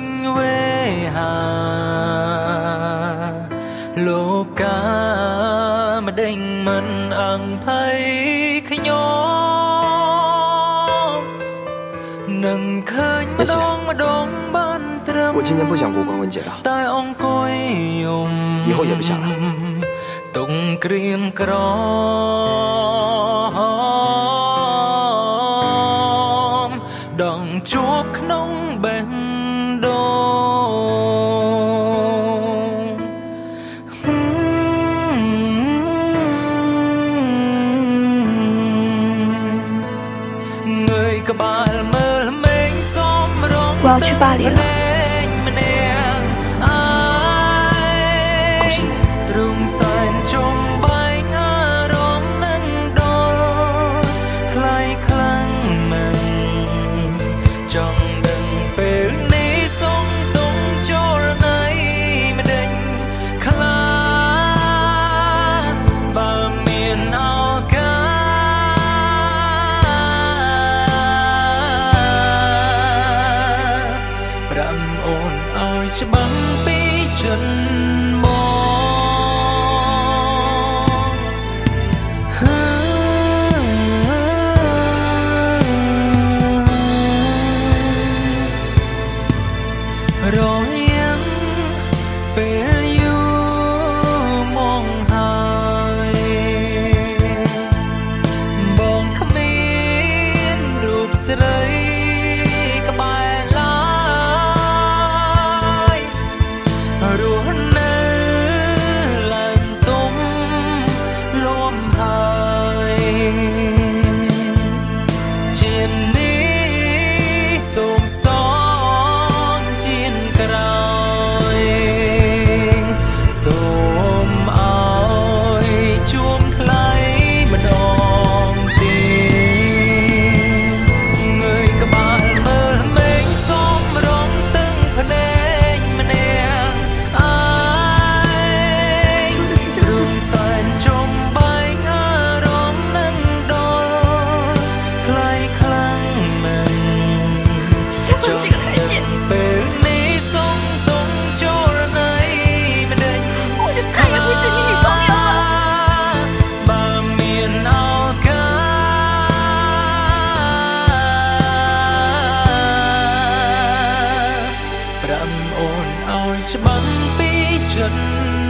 ញវេហាលោកាមិនដេញមិនអង្ភ័យខ្ញុំនឹងឃើញម្ដងម្ដងបានត្រឹម我今天不想过光棍节了តែអង្គុយយំ以后也不想了ទុំក្រៀមក្រមដងជួបក្នុងបេះ 我要去巴黎了。 ឲ្យច្បាស់ពីចិត្ត